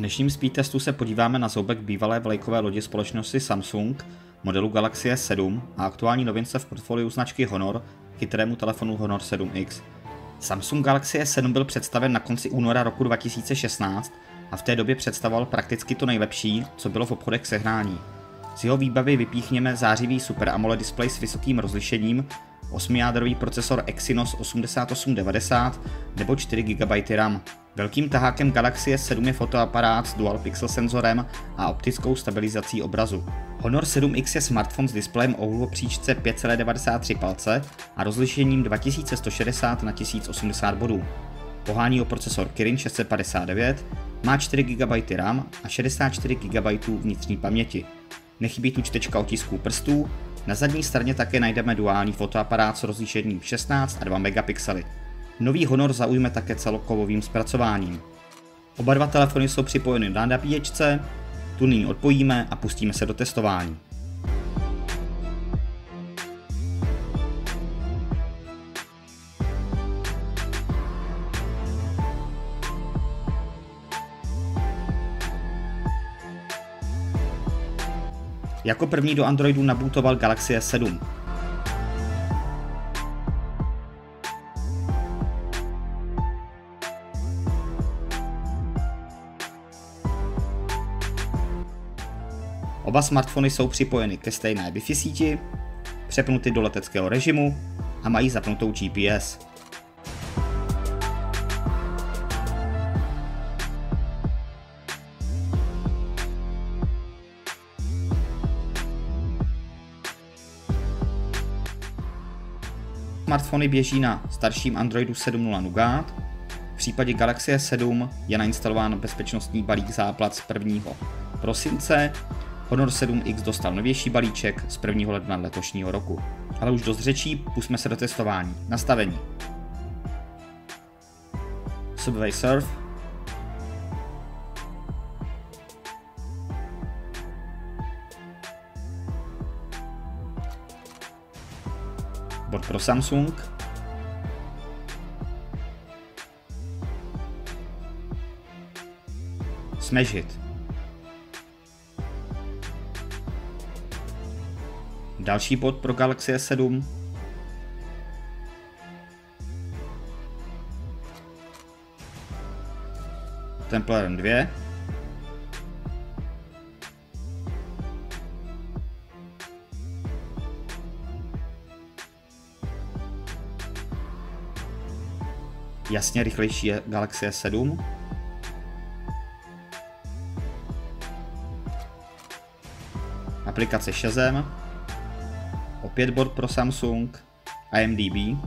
dnešním speed testu se podíváme na zoubek bývalé vlajkové lodi společnosti Samsung, modelu Galaxy S7 a aktuální novince v portfoliu značky Honor, chytrému telefonu Honor 7X. Samsung Galaxy S7 byl představen na konci února roku 2016 a v té době představoval prakticky to nejlepší, co bylo v obchodech sehnání. Z jeho výbavy vypíchněme zářivý Super AMOLED display s vysokým rozlišením, 8-jádrový procesor Exynos 8890 nebo 4 GB RAM. Velkým tahákem Galaxy S7 je fotoaparát s dual pixel senzorem a optickou stabilizací obrazu. Honor 7X je smartphone s displejem o příčce 5,93 palce a rozlišením 2160 na 1080 bodů. Pohání o procesor Kirin 659, má 4 GB RAM a 64 GB vnitřní paměti. Nechybí tu čtečka otisků prstů, na zadní straně také najdeme duální fotoaparát s rozlišením 16 a 2 megapixely. Nový Honor zaujme také celokovovým zpracováním. Oba dva telefony jsou připojeny na nabíječce, tu nyní odpojíme a pustíme se do testování. Jako první do Androidu nabootoval Galaxy S7. Oba smartfony jsou připojeny ke stejné Wi-Fi síti, přepnuty do leteckého režimu a mají zapnutou GPS. Smartfony běží na starším Androidu 7.0 Nougat. V případě Galaxy S7 je nainstalován bezpečnostní balík záplat z 1. prosince. Honor 7X dostal novější balíček z 1. ledna letošního roku. Ale už dost řečí, pusme se do testování. Nastavení. Subway Surf, pro Samsung. Smažit. Další bod pro Galaxy S7. Templar 2. Jasně rychlejší je Galaxy S7. Aplikace Shazam. Opět bod pro Samsung. IMDb.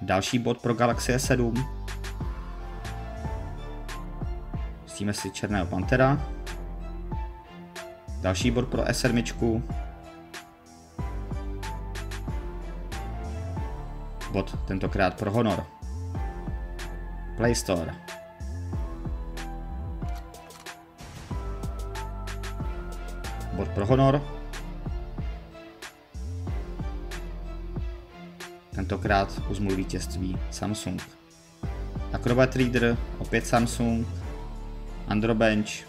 Další bod pro Galaxy S7. Pustíme si Černého Pantera. Další bod pro S7 bod tentokrát pro Honor. Play Store. Bod pro Honor. Tentokrát uzmul vítězství Samsung. Acrobat Reader, opět Samsung. Androbench.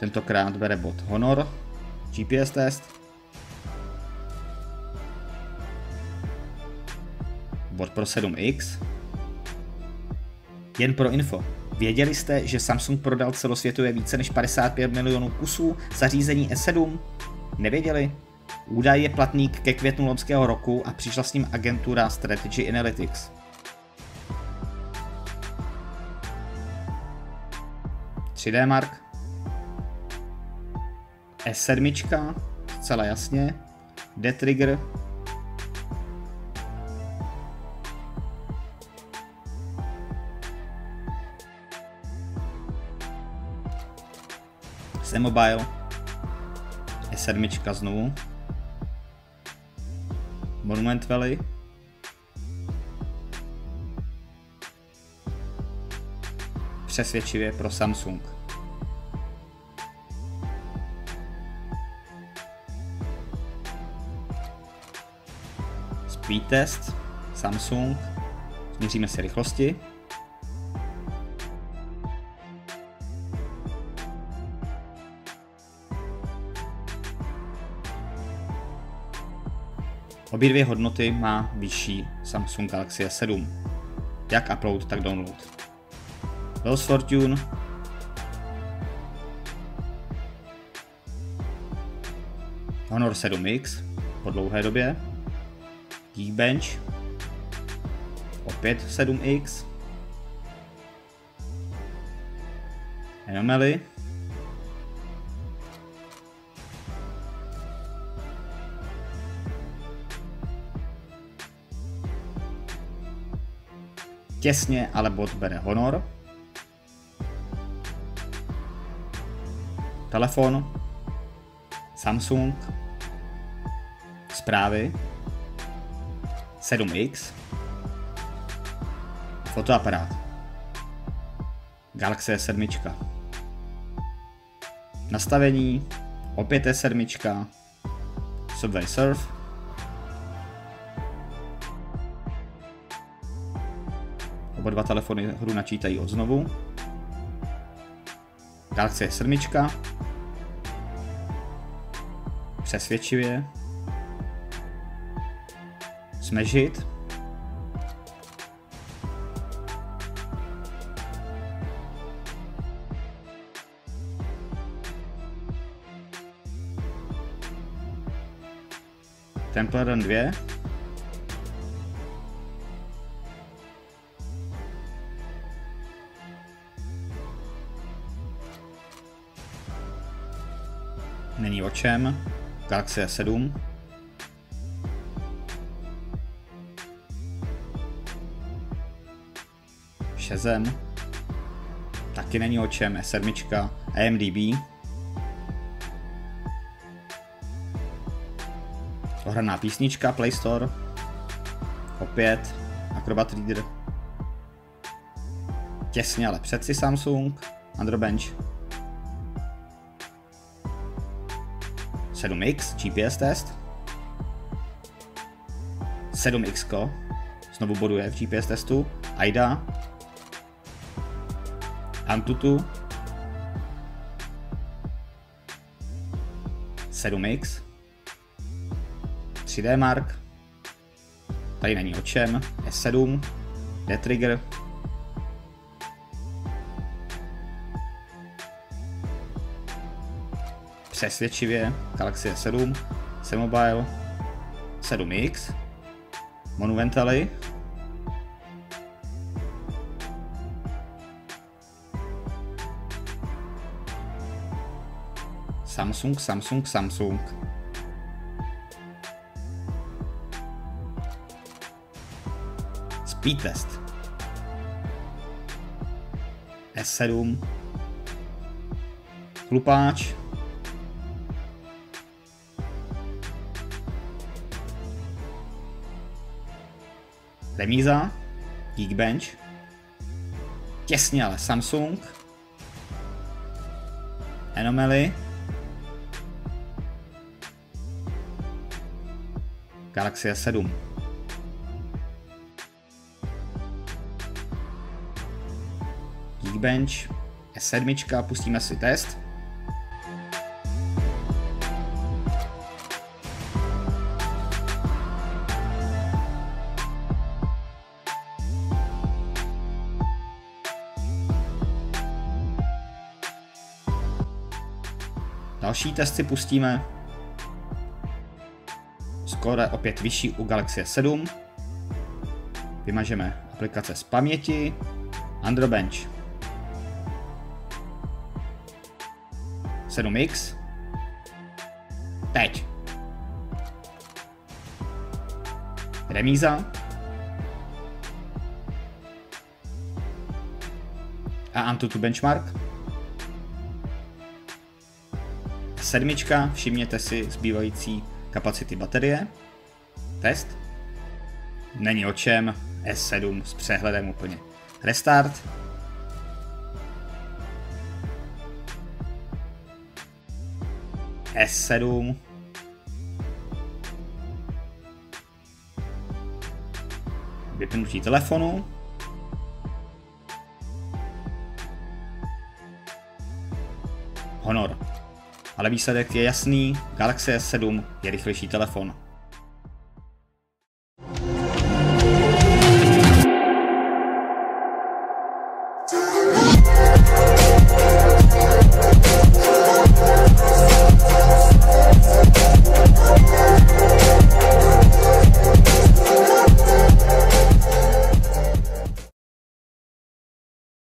Tentokrát bere bod Honor. GPS test. Bod pro 7X. Jen pro info. Věděli jste, že Samsung prodal celosvětově více než 55 milionů kusů zařízení S7? Nevěděli? Údaj je platný ke květnu loňského roku a přišla s ním agentura Strategy Analytics. Mark S7, zcela jasně, D-Trigger, C-Mobile, S7 znovu, Monument Valley, přesvědčivě pro Samsung. Speed test, Samsung, Měříme si rychlosti. Obě dvě hodnoty má vyšší Samsung Galaxy S7. Jak upload, tak download. Wells Fortune Honor 7X po dlouhé době. Geekbench opět 7X. Anomaly Těsně, ale bot bere Honor. Telefon. Samsung. Zprávy. 7X. Fotoaparát. Galaxy S7. Nastavení. Opět S7. Subway Surf. Oba dva telefony hru načítají od znovu. Galaxy S7. Přesvědčivě. Smežit. Temple Run 2. Není o čem. Galaxy S7. Shazam. Taky není o čem. S7. AMDB. Ohraná písnička Play Store. Opět. Acrobat Reader. Těsně, ale přeci Samsung. Androbench. 7X, GPS test. 7X, znovu boduje v GPS testu. AIDA. Antutu. 7X. 3D Mark. Tady není o čem. S7. D-Trigger. Přesvědčivě Galaxy S7, Semobile, 7X, Monumentally, Samsung, Samsung, Samsung. Speed test. S7. Klupáč. Remíza, Geekbench, těsně ale Samsung, Anomaly, Galaxy S7. Geekbench, S7, pustíme si test. Další testy pustíme. Skóre opět vyšší u Galaxy 7. Vymažeme aplikace z paměti. Androbench. 7X. Teď. Remíza. A Antutu Benchmark. Sedmička, všimněte si zbývající kapacity baterie. Test. Není o čem, S7 s přehledem úplně. Restart. S7. Vypnutí telefonu. Honor. Ale výsledek je jasný, Galaxy S7 je rychlejší telefon.